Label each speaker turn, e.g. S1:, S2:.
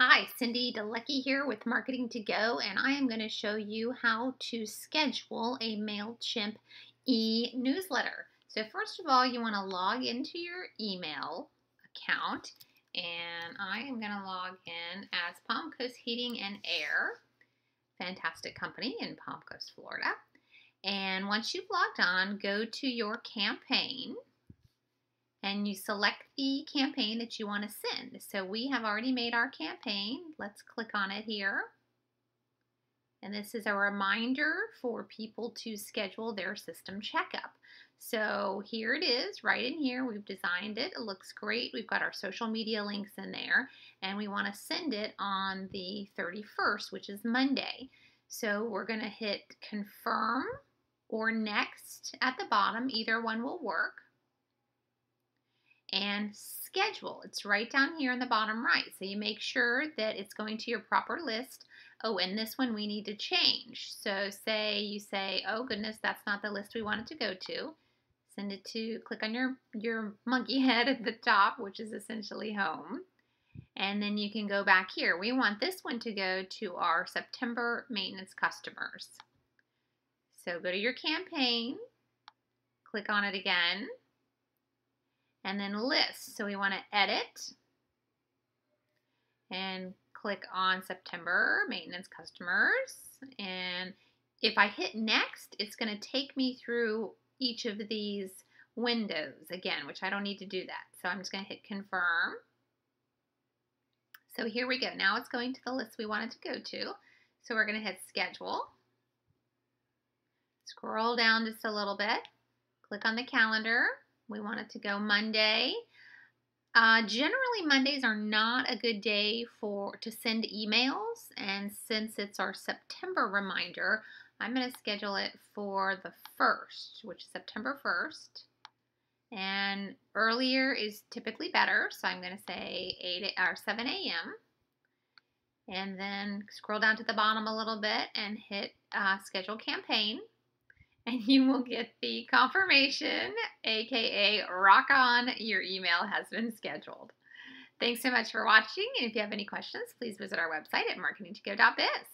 S1: Hi, Cindy Delecki here with Marketing to Go, and I am going to show you how to schedule a MailChimp e-newsletter. So first of all, you want to log into your email account, and I am going to log in as Palm Coast Heating and Air, fantastic company in Palm Coast, Florida. And once you've logged on, go to your campaign, and you select the campaign that you want to send. So we have already made our campaign. Let's click on it here. And this is a reminder for people to schedule their system checkup. So here it is, right in here. We've designed it. It looks great. We've got our social media links in there. And we want to send it on the 31st, which is Monday. So we're going to hit confirm or next at the bottom. Either one will work and schedule. It's right down here in the bottom right. So you make sure that it's going to your proper list. Oh, and this one we need to change. So say you say, oh goodness, that's not the list we wanted to go to. Send it to, click on your, your monkey head at the top, which is essentially home. And then you can go back here. We want this one to go to our September maintenance customers. So go to your campaign, click on it again, and then list. So we want to edit and click on September maintenance customers. And if I hit next, it's going to take me through each of these windows again, which I don't need to do that. So I'm just going to hit confirm. So here we go. Now it's going to the list we wanted to go to. So we're going to hit schedule. Scroll down just a little bit. Click on the calendar. We want it to go Monday. Uh, generally, Mondays are not a good day for to send emails, and since it's our September reminder, I'm going to schedule it for the first, which is September 1st. And earlier is typically better, so I'm going to say 8 or 7 a.m. And then scroll down to the bottom a little bit and hit uh, Schedule Campaign and you will get the confirmation, aka rock on, your email has been scheduled. Thanks so much for watching, and if you have any questions, please visit our website at marketingtogo.biz.